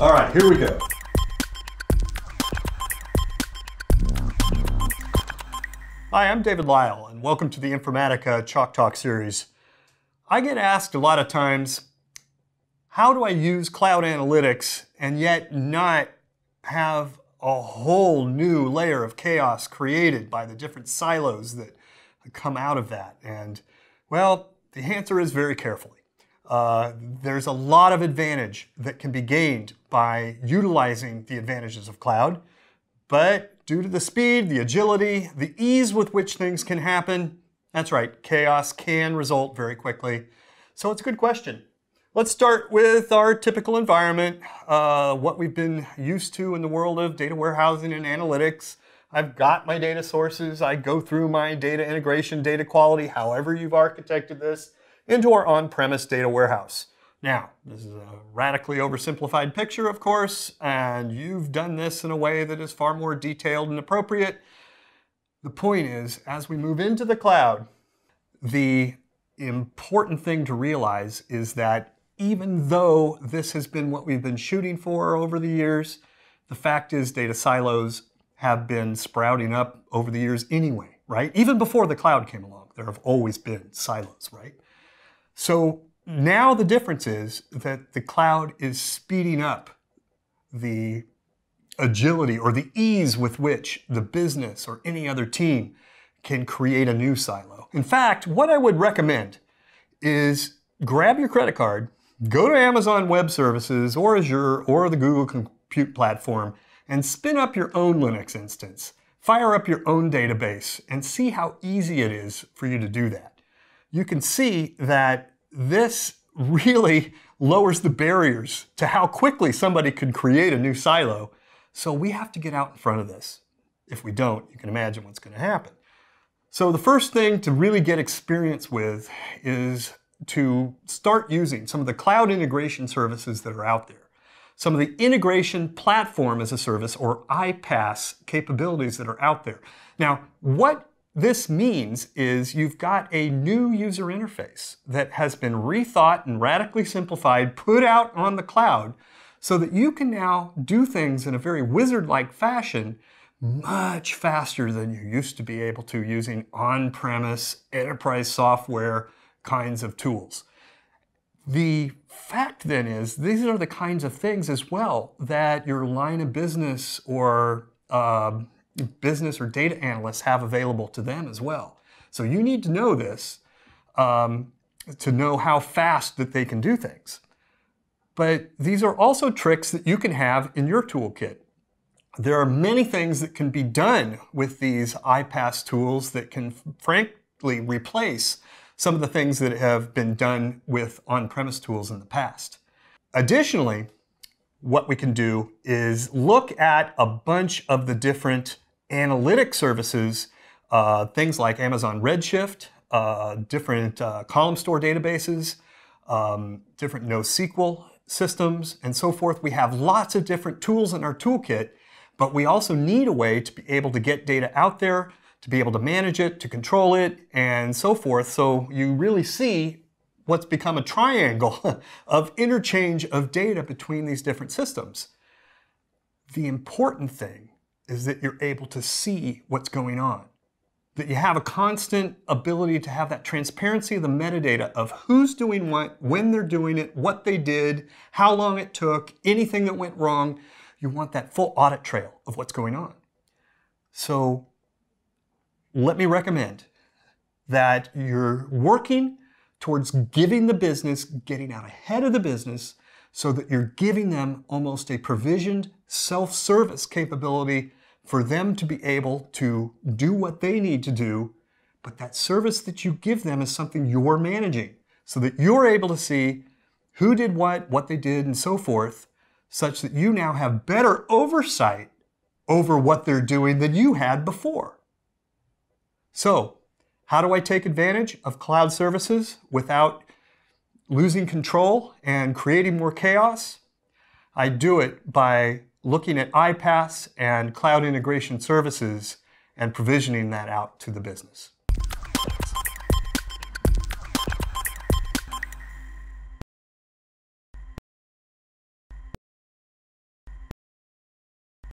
All right, here we go. Hi, I'm David Lyle, and welcome to the Informatica Chalk Talk series. I get asked a lot of times, how do I use cloud analytics and yet not have a whole new layer of chaos created by the different silos that come out of that? And well, the answer is very carefully. Uh, there's a lot of advantage that can be gained by utilizing the advantages of cloud, but due to the speed, the agility, the ease with which things can happen, that's right, chaos can result very quickly. So it's a good question. Let's start with our typical environment, uh, what we've been used to in the world of data warehousing and analytics. I've got my data sources. I go through my data integration, data quality, however you've architected this, into our on-premise data warehouse. Now, this is a radically oversimplified picture, of course, and you've done this in a way that is far more detailed and appropriate. The point is, as we move into the cloud, the important thing to realize is that even though this has been what we've been shooting for over the years, the fact is data silos have been sprouting up over the years anyway, right? Even before the cloud came along, there have always been silos, right? So now the difference is that the cloud is speeding up the agility or the ease with which the business or any other team can create a new silo. In fact, what I would recommend is grab your credit card, go to Amazon Web Services or Azure or the Google Compute Platform and spin up your own Linux instance. Fire up your own database and see how easy it is for you to do that. You can see that this really lowers the barriers to how quickly somebody could create a new silo. So we have to get out in front of this. If we don't, you can imagine what's going to happen. So the first thing to really get experience with is to start using some of the cloud integration services that are out there. Some of the integration platform as a service or iPaaS capabilities that are out there. Now, what this means is you've got a new user interface that has been rethought and radically simplified, put out on the cloud, so that you can now do things in a very wizard-like fashion much faster than you used to be able to using on-premise enterprise software kinds of tools. The fact then is these are the kinds of things as well that your line of business or uh, business or data analysts have available to them as well. So you need to know this um, to know how fast that they can do things. But these are also tricks that you can have in your toolkit. There are many things that can be done with these iPaaS tools that can frankly replace some of the things that have been done with on-premise tools in the past. Additionally, what we can do is look at a bunch of the different analytic services, uh, things like Amazon Redshift, uh, different uh, column store databases, um, different NoSQL systems, and so forth. We have lots of different tools in our toolkit, but we also need a way to be able to get data out there, to be able to manage it, to control it, and so forth. So you really see what's become a triangle of interchange of data between these different systems. The important thing is that you're able to see what's going on. That you have a constant ability to have that transparency of the metadata of who's doing what, when they're doing it, what they did, how long it took, anything that went wrong. You want that full audit trail of what's going on. So let me recommend that you're working towards giving the business, getting out ahead of the business, so that you're giving them almost a provisioned self-service capability for them to be able to do what they need to do, but that service that you give them is something you're managing so that you're able to see who did what, what they did, and so forth, such that you now have better oversight over what they're doing than you had before. So, how do I take advantage of cloud services without losing control and creating more chaos? I do it by looking at iPaaS and cloud integration services and provisioning that out to the business.